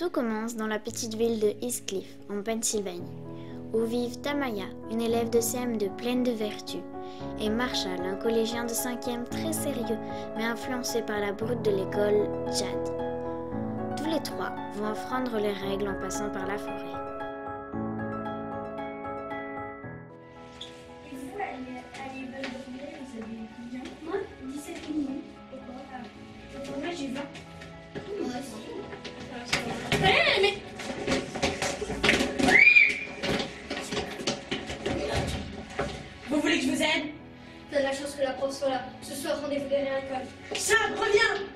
Tout commence dans la petite ville de Heathcliff, en Pennsylvanie, où vivent Tamaya, une élève de CM2 pleine de vertu, et Marshall, un collégien de 5e très sérieux, mais influencé par la brute de l'école, Jad. Tous les trois vont enfreindre les règles en passant par la forêt. Moi, 17 millions. Pourquoi ah. Moi, j'ai 20. Moi aussi. Mais... Vous voulez que je vous aide? T'as de la chance que la prof soit là. Ce soir, rendez-vous derrière l'école. Ça, reviens!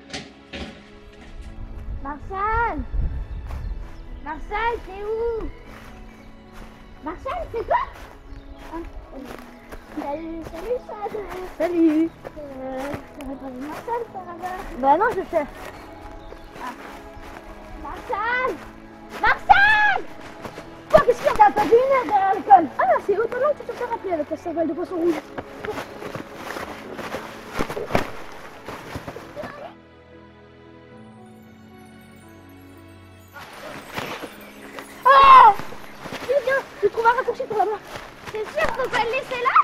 Marshall Marshall, t'es où? Marshall, c'est toi? Ah, Salut, salut Chad Salut. Euh, T'aurais pas vu Marshall par hasard Bah non, je sais. C'est autant que tu te fais rappeler avec la cervelle de poisson rouge. Oh Viens, viens, je trouve un raccourci pour la main. C'est sûr qu'on peut le laisser là